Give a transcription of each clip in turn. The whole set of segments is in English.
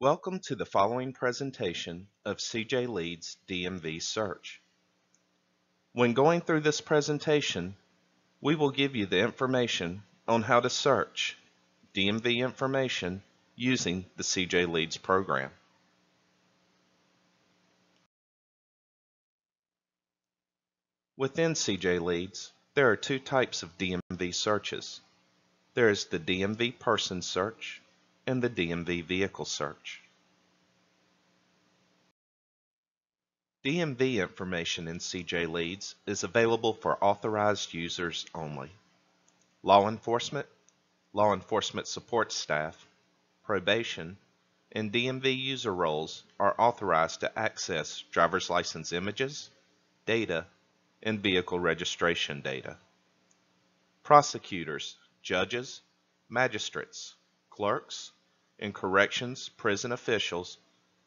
Welcome to the following presentation of CJ Leads DMV Search. When going through this presentation, we will give you the information on how to search DMV information using the CJ Leads program. Within CJ Leads, there are two types of DMV searches. There is the DMV person search and the DMV vehicle search. DMV information in CJ Leads is available for authorized users only. Law enforcement, law enforcement support staff, probation, and DMV user roles are authorized to access driver's license images, data, and vehicle registration data. Prosecutors, judges, magistrates, clerks, and corrections prison officials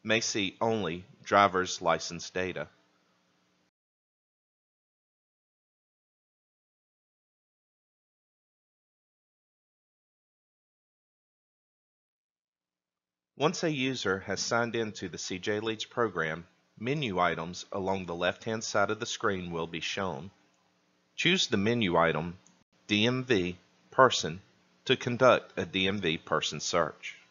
may see only driver's license data. Once a user has signed into the CJ Leads program, menu items along the left-hand side of the screen will be shown. Choose the menu item DMV Person to conduct a DMV person search.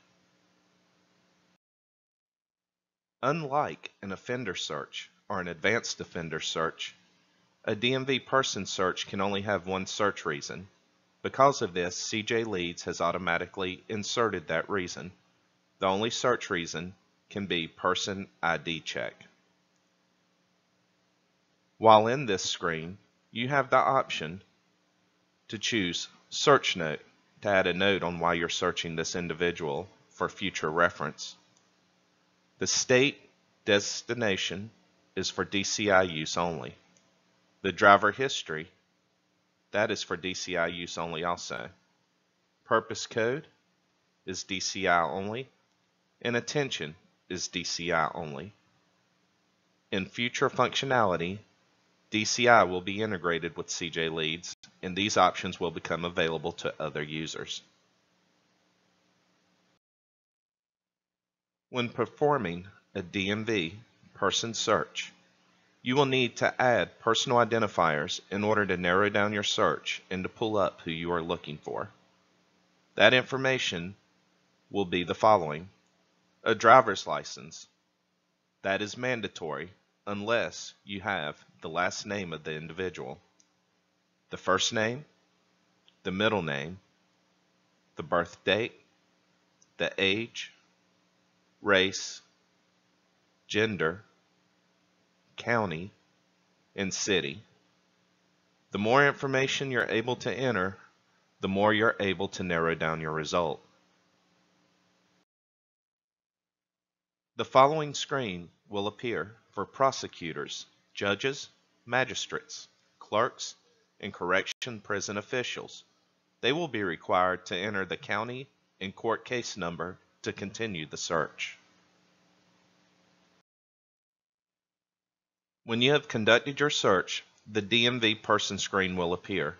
Unlike an offender search or an advanced offender search, a DMV person search can only have one search reason. Because of this, CJ Leads has automatically inserted that reason. The only search reason can be person ID check. While in this screen, you have the option to choose Search Note to add a note on why you're searching this individual for future reference. The state destination is for DCI use only. The driver history, that is for DCI use only also. Purpose code is DCI only, and attention is DCI only. In future functionality, DCI will be integrated with CJ Leads, and these options will become available to other users. When performing a DMV person search, you will need to add personal identifiers in order to narrow down your search and to pull up who you are looking for. That information will be the following. A driver's license. That is mandatory unless you have the last name of the individual. The first name, the middle name, the birth date, the age, race, gender, county, and city. The more information you're able to enter, the more you're able to narrow down your result. The following screen will appear for prosecutors, judges, magistrates, clerks, and correction prison officials. They will be required to enter the county and court case number to continue the search. When you have conducted your search, the DMV person screen will appear.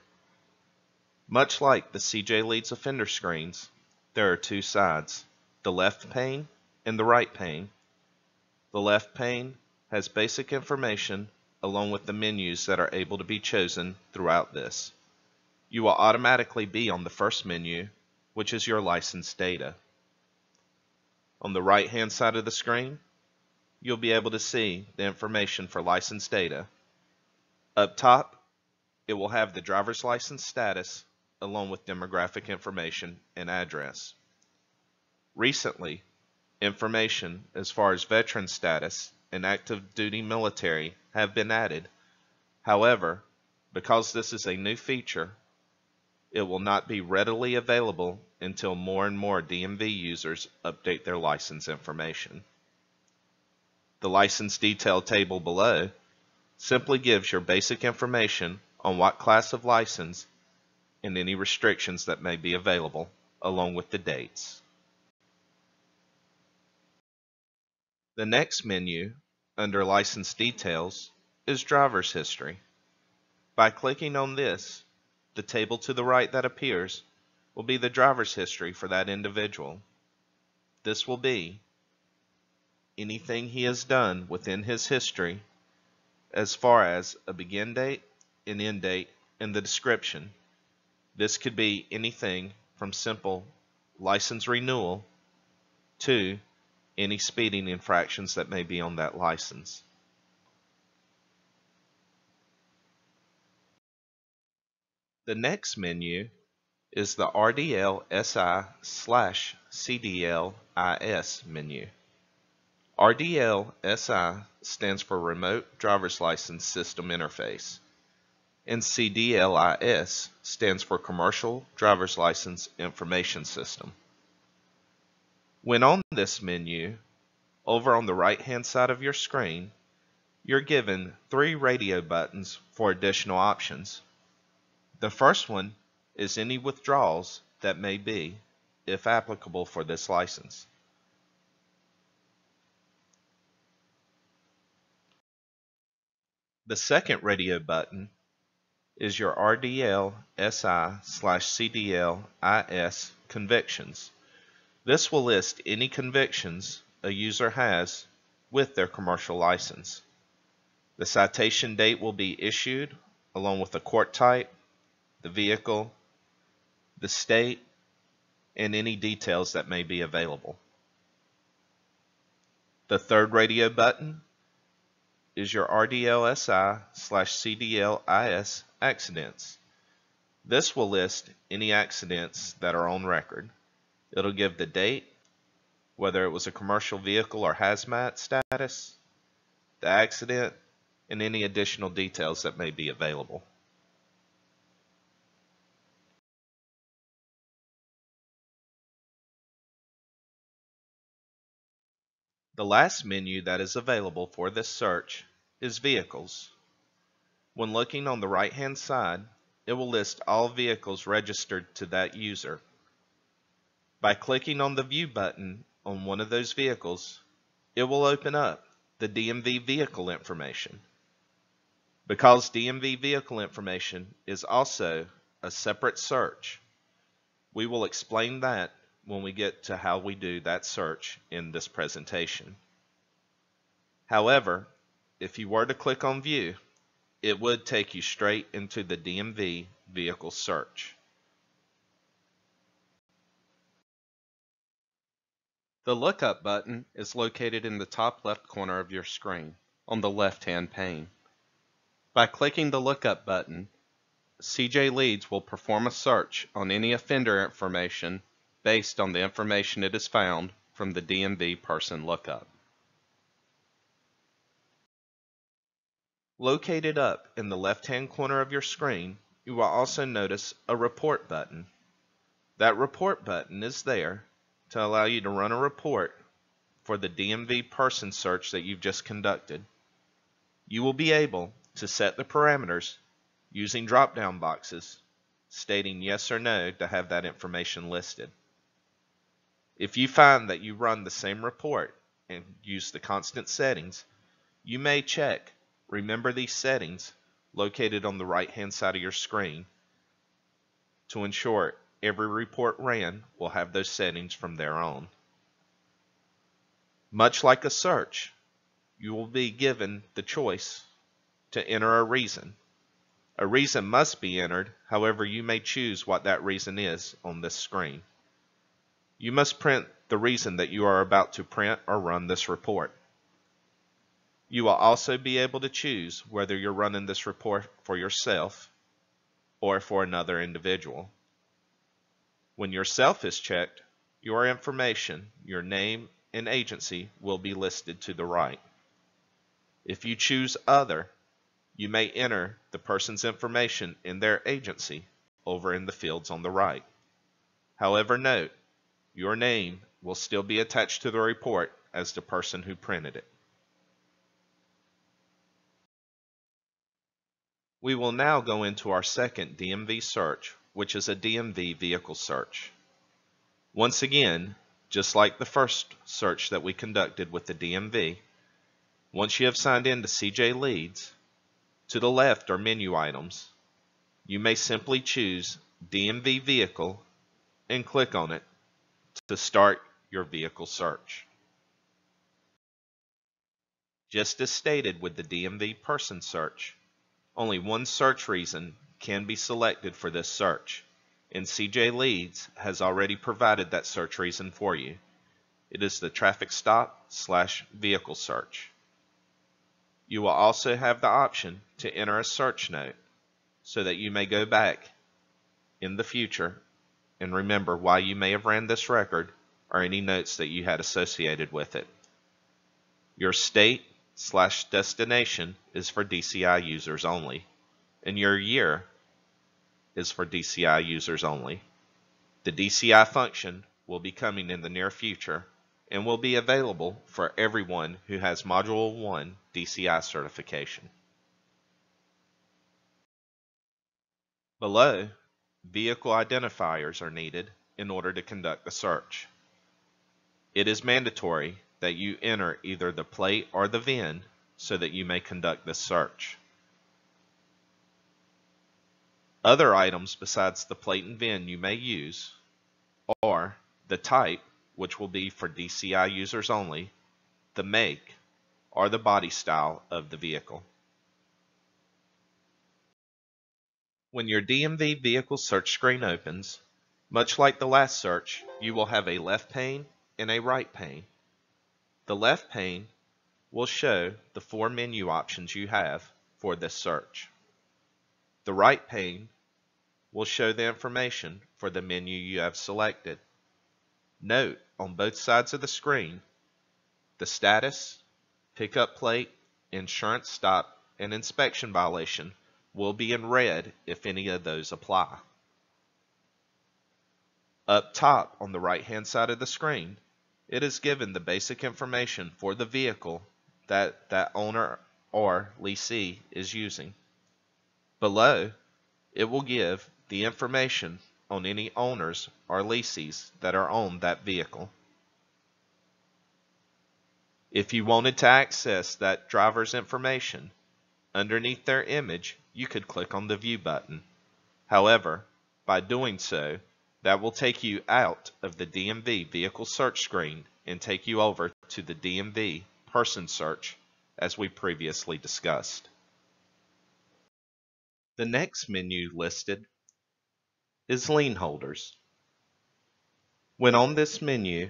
Much like the CJ Leads offender screens, there are two sides, the left pane and the right pane. The left pane has basic information along with the menus that are able to be chosen throughout this. You will automatically be on the first menu, which is your license data. On the right hand side of the screen, you'll be able to see the information for license data. Up top, it will have the driver's license status along with demographic information and address. Recently, information as far as veteran status and active duty military have been added. However, because this is a new feature, it will not be readily available until more and more DMV users update their license information. The license detail table below simply gives your basic information on what class of license and any restrictions that may be available, along with the dates. The next menu under License Details is Driver's History. By clicking on this, the table to the right that appears will be the driver's history for that individual. This will be anything he has done within his history as far as a begin date, an end date, and the description. This could be anything from simple license renewal to any speeding infractions that may be on that license. The next menu is the RDL-SI slash CDL-IS menu. RDL-SI stands for Remote Driver's License System Interface, and CDL-IS stands for Commercial Driver's License Information System. When on this menu, over on the right-hand side of your screen, you're given three radio buttons for additional options. The first one is any withdrawals that may be, if applicable for this license. The second radio button is your RDL SI slash CDL IS convictions. This will list any convictions a user has with their commercial license. The citation date will be issued along with the court type, the vehicle, the state, and any details that may be available. The third radio button is your RDLSI slash CDLIS accidents. This will list any accidents that are on record. It'll give the date, whether it was a commercial vehicle or hazmat status, the accident, and any additional details that may be available. The last menu that is available for this search is Vehicles. When looking on the right hand side, it will list all vehicles registered to that user. By clicking on the View button on one of those vehicles, it will open up the DMV vehicle information. Because DMV vehicle information is also a separate search, we will explain that when we get to how we do that search in this presentation. However, if you were to click on View, it would take you straight into the DMV vehicle search. The lookup button is located in the top left corner of your screen on the left-hand pane. By clicking the lookup button, CJ Leads will perform a search on any offender information based on the information it has found from the DMV person lookup. Located up in the left-hand corner of your screen, you will also notice a report button. That report button is there to allow you to run a report for the DMV person search that you've just conducted. You will be able to set the parameters using drop-down boxes stating yes or no to have that information listed. If you find that you run the same report and use the constant settings, you may check Remember these settings located on the right hand side of your screen to ensure every report ran will have those settings from there on. Much like a search, you will be given the choice to enter a reason. A reason must be entered, however you may choose what that reason is on this screen. You must print the reason that you are about to print or run this report. You will also be able to choose whether you're running this report for yourself or for another individual. When yourself is checked, your information, your name and agency will be listed to the right. If you choose Other, you may enter the person's information in their agency over in the fields on the right. However, note, your name will still be attached to the report as the person who printed it. We will now go into our second DMV search, which is a DMV vehicle search. Once again, just like the first search that we conducted with the DMV, once you have signed in to CJ Leads, to the left are menu items. You may simply choose DMV vehicle and click on it to start your vehicle search. Just as stated with the DMV person search, only one search reason can be selected for this search, and CJ Leads has already provided that search reason for you. It is the traffic stop slash vehicle search. You will also have the option to enter a search note so that you may go back in the future and remember why you may have ran this record or any notes that you had associated with it. Your state slash destination is for DCI users only, and your year is for DCI users only. The DCI function will be coming in the near future and will be available for everyone who has Module 1 DCI certification. Below, vehicle identifiers are needed in order to conduct the search. It is mandatory that you enter either the plate or the VIN so that you may conduct this search. Other items besides the plate and VIN you may use are the type, which will be for DCI users only, the make, or the body style of the vehicle. When your DMV vehicle search screen opens, much like the last search, you will have a left pane and a right pane. The left pane will show the four menu options you have for this search. The right pane will show the information for the menu you have selected. Note on both sides of the screen, the status, pickup plate, insurance stop, and inspection violation will be in red if any of those apply. Up top on the right hand side of the screen, it is given the basic information for the vehicle that that owner or leasee is using. Below, it will give the information on any owners or leasees that are on that vehicle. If you wanted to access that driver's information, underneath their image, you could click on the View button. However, by doing so, that will take you out of the DMV vehicle search screen and take you over to the DMV person search as we previously discussed. The next menu listed is lien holders. When on this menu,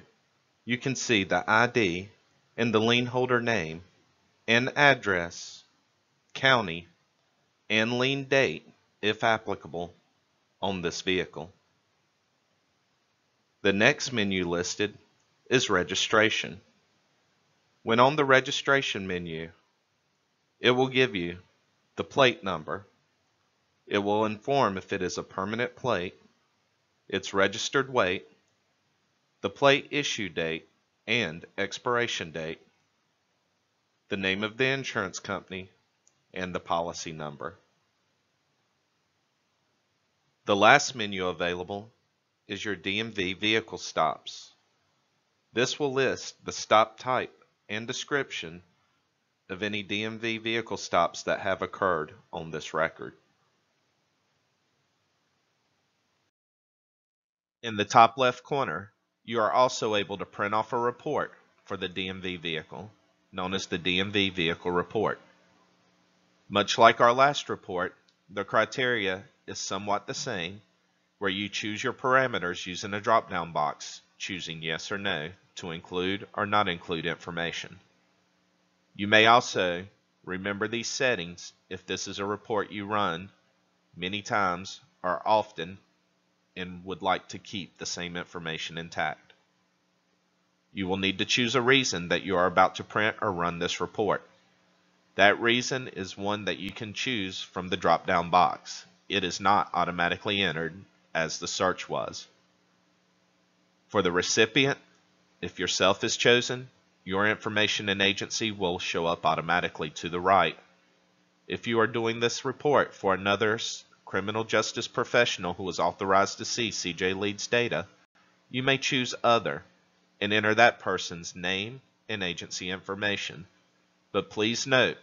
you can see the ID and the lien holder name and address, county, and lien date, if applicable, on this vehicle. The next menu listed is registration. When on the registration menu, it will give you the plate number. It will inform if it is a permanent plate, its registered weight, the plate issue date and expiration date, the name of the insurance company, and the policy number. The last menu available is your DMV vehicle stops. This will list the stop type and description of any DMV vehicle stops that have occurred on this record. In the top left corner, you are also able to print off a report for the DMV vehicle, known as the DMV Vehicle Report. Much like our last report, the criteria is somewhat the same, where you choose your parameters using a drop-down box, choosing yes or no to include or not include information. You may also remember these settings if this is a report you run many times or often and would like to keep the same information intact. You will need to choose a reason that you are about to print or run this report. That reason is one that you can choose from the drop-down box. It is not automatically entered as the search was. For the recipient, if yourself is chosen, your information and agency will show up automatically to the right. If you are doing this report for another criminal justice professional who is authorized to see CJ Leads data, you may choose Other and enter that person's name and agency information. But please note,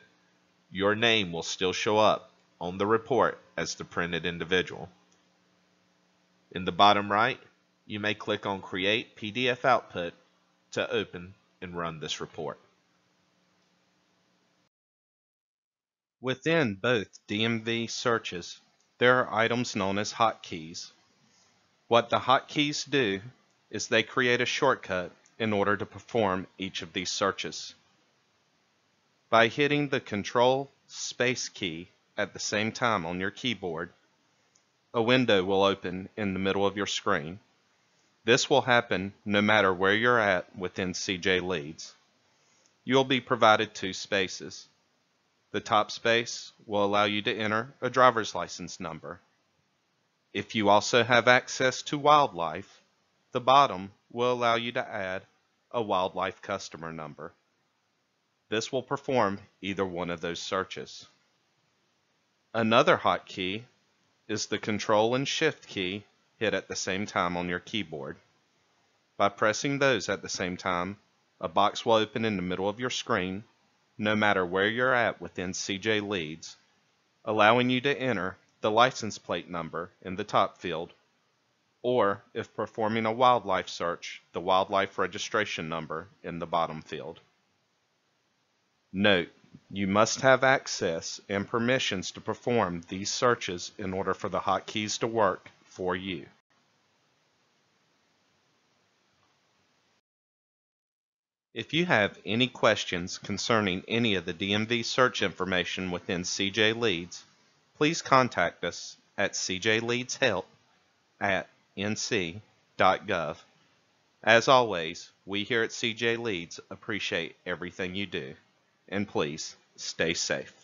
your name will still show up on the report as the printed individual. In the bottom right, you may click on Create PDF Output to open and run this report. Within both DMV searches, there are items known as hotkeys. What the hotkeys do is they create a shortcut in order to perform each of these searches. By hitting the Control Space key at the same time on your keyboard, a window will open in the middle of your screen. This will happen no matter where you're at within CJ Leads. You'll be provided two spaces. The top space will allow you to enter a driver's license number. If you also have access to wildlife, the bottom will allow you to add a wildlife customer number. This will perform either one of those searches. Another hotkey is the Control and Shift key hit at the same time on your keyboard. By pressing those at the same time, a box will open in the middle of your screen no matter where you're at within CJ Leads, allowing you to enter the license plate number in the top field, or if performing a wildlife search, the wildlife registration number in the bottom field. Note, you must have access and permissions to perform these searches in order for the hotkeys to work for you. If you have any questions concerning any of the DMV search information within CJ Leads, please contact us at cjleadshelp at nc.gov. As always, we here at CJ Leads appreciate everything you do. And please, stay safe.